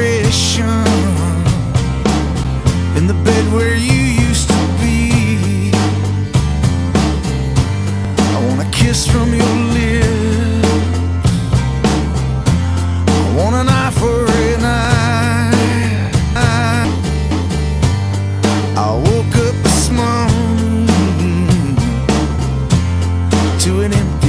reflection in the bed where you used to be. I want a kiss from your lips. I want an eye for an eye. I woke up this morning to an empty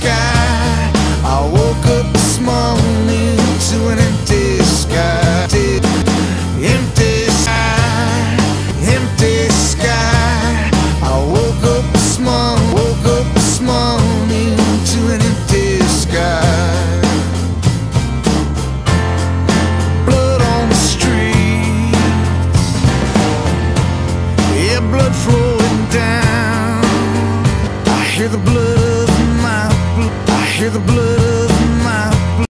sky. I woke up this morning to an empty sky. Empty sky, empty sky. I woke up this morning, woke up this morning to an empty sky. Blood on the streets, yeah, blood flowing down. I hear the blood hear the blood